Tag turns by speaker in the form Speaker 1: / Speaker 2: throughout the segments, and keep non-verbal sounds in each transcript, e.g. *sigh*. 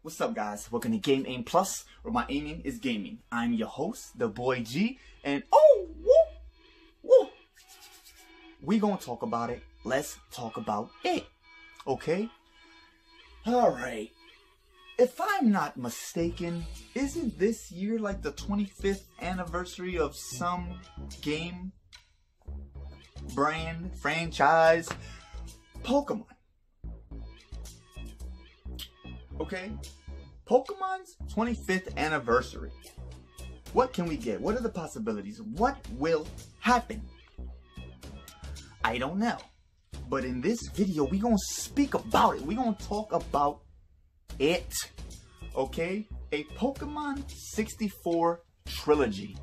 Speaker 1: what's up guys? Welcome to Game Aim Plus, where my aiming is gaming. I'm your host, the boy G, and oh, woo, woo. We gonna talk about it. Let's talk about it. Okay? Alright. If I'm not mistaken, isn't this year like the 25th anniversary of some game, brand, franchise, Pokemon? Okay? Pokemon's 25th anniversary. What can we get? What are the possibilities? What will happen? I don't know. But in this video, we gonna speak about it. we gonna talk about it. Okay? A Pokemon 64 trilogy.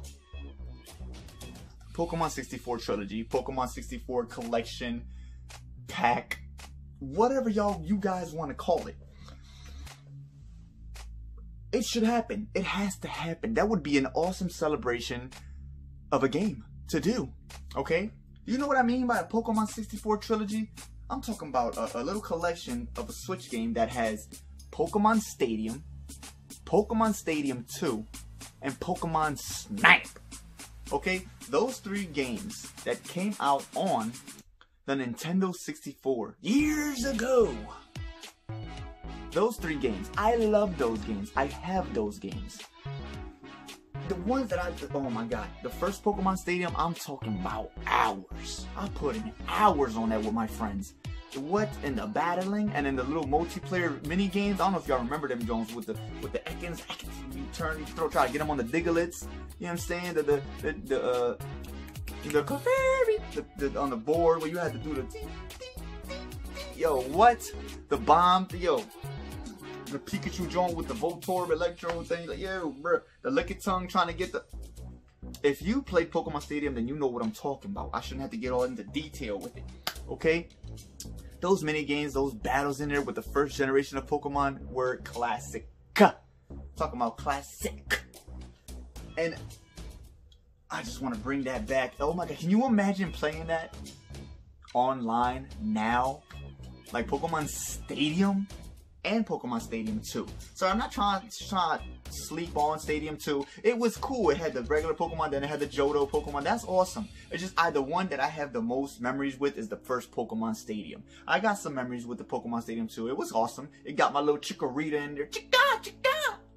Speaker 1: Pokemon 64 trilogy, Pokemon 64 collection, pack, whatever y'all you guys want to call it. It should happen. It has to happen. That would be an awesome celebration of a game to do. Okay? You know what I mean by a Pokemon 64 trilogy? I'm talking about a, a little collection of a Switch game that has Pokemon Stadium, Pokemon Stadium 2, and Pokemon Snap. Okay, those three games that came out on the Nintendo 64 years ago. Those three games, I love those games. I have those games the ones that I, oh my god, the first Pokemon Stadium, I'm talking about hours. I put in hours on that with my friends. What in the battling and in the little multiplayer mini games? I don't know if y'all remember them Jones with the with the Ekans. Ekans you turn, you throw, try to get them on the Digletts. You know what I'm saying? The the the, the uh the Clefairy, the, the on the board where you had to do the yo what the bomb yo the Pikachu joint with the Voltorb Electro thing. Like, yo, bro, the Lickitung trying to get the. If you play Pokemon Stadium, then you know what I'm talking about. I shouldn't have to get all into detail with it. Okay? Those mini games, those battles in there with the first generation of Pokemon were classic. Talking about classic. And I just want to bring that back. Oh my god, can you imagine playing that online now? Like Pokemon Stadium? And Pokemon Stadium 2. So I'm not trying, trying to sleep on Stadium 2. It was cool. It had the regular Pokemon, then it had the Johto Pokemon. That's awesome. It's just I, the one that I have the most memories with is the first Pokemon Stadium. I got some memories with the Pokemon Stadium 2. It was awesome. It got my little Chikorita in there. Chica, Chica!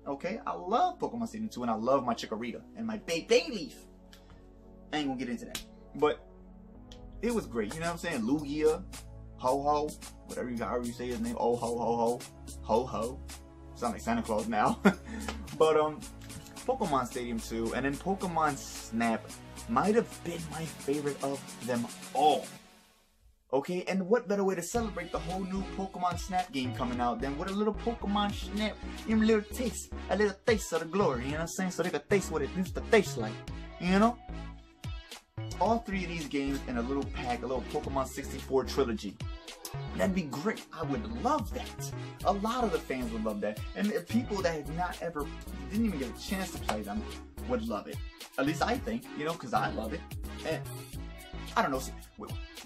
Speaker 1: Okay, I love Pokemon Stadium 2 and I love my Chikorita and my Bay Bayleef. I ain't gonna get into that. But it was great. You know what I'm saying? Lugia, Ho Ho, whatever you however you say his name, oh ho ho ho, ho ho. Sound like Santa Claus now. *laughs* but um, Pokemon Stadium 2 and then Pokemon Snap might have been my favorite of them all. Okay, and what better way to celebrate the whole new Pokemon Snap game coming out than with a little Pokemon Snap, give a little taste, a little taste of the glory, you know what I'm saying? So they can taste what it used to taste like, you know? All three of these games in a little pack, a little Pokemon 64 trilogy. That'd be great. I would love that. A lot of the fans would love that. And people that have not ever, didn't even get a chance to play them, would love it. At least I think, you know, because I love it. And I don't know. See,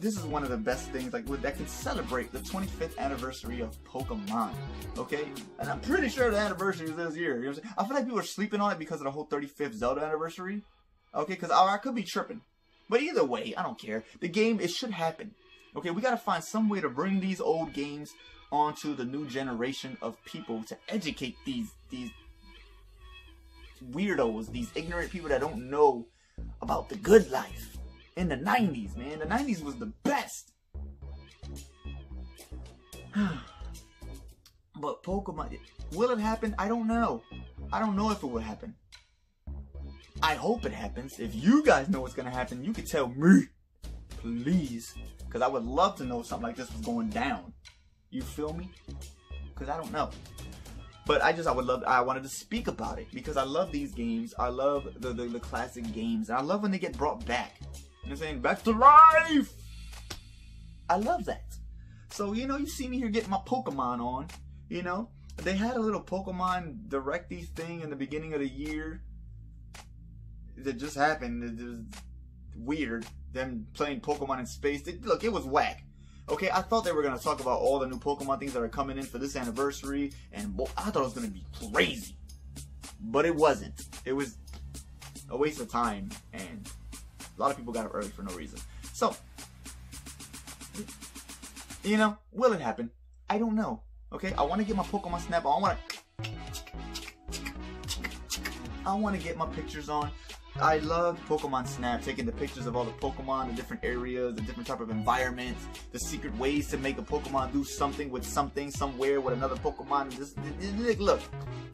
Speaker 1: this is one of the best things like that can celebrate the 25th anniversary of Pokemon. Okay, and I'm pretty sure the anniversary is this year. You know i feel like people are sleeping on it because of the whole 35th Zelda anniversary. Okay, because I, I could be tripping. But either way, I don't care. The game, it should happen. Okay, we gotta find some way to bring these old games onto the new generation of people to educate these these weirdos, these ignorant people that don't know about the good life. In the 90s, man. The 90s was the best. *sighs* but Pokemon, will it happen? I don't know. I don't know if it will happen. I hope it happens. If you guys know what's gonna happen, you can tell me, please, because I would love to know something like this was going down. You feel me? Because I don't know. But I just, I would love, I wanted to speak about it because I love these games. I love the, the, the classic games. I love when they get brought back. You know what I'm saying? Back to life! I love that. So, you know, you see me here getting my Pokemon on, you know? They had a little Pokemon Directy thing in the beginning of the year that just happened. It was weird. Them playing Pokemon in space. It, look, it was whack. Okay, I thought they were gonna talk about all the new Pokemon things that are coming in for this anniversary, and I thought it was gonna be crazy, but it wasn't. It was a waste of time, and a lot of people got up early for no reason. So, you know, will it happen? I don't know. Okay, I want to get my Pokemon Snap. I want to. I want to get my pictures on. I love Pokemon Snap, taking the pictures of all the Pokemon, the different areas, the different type of environments, the secret ways to make a Pokemon do something with something somewhere with another Pokemon. Look,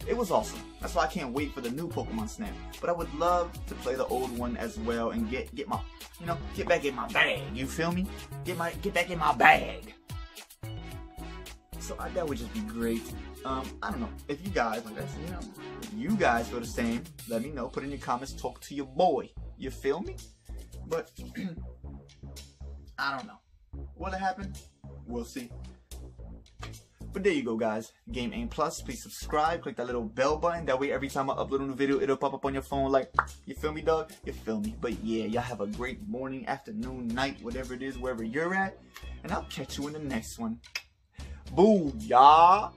Speaker 1: it was awesome. That's why I can't wait for the new Pokemon Snap. But I would love to play the old one as well and get get my, you know, get back in my bag. You feel me? Get my get back in my bag. So I, that would just be great. Um, I don't know if you guys, like I said, you know, you guys feel the same. Let me know. Put in your comments. Talk to your boy. You feel me? But *clears throat* I don't know. Will it happen? We'll see. But there you go, guys. Game Aim Plus. Please subscribe. Click that little bell button. That way, every time I upload a new video, it'll pop up on your phone. Like, you feel me, dog? You feel me? But yeah, y'all have a great morning, afternoon, night, whatever it is, wherever you're at. And I'll catch you in the next one. Booyah!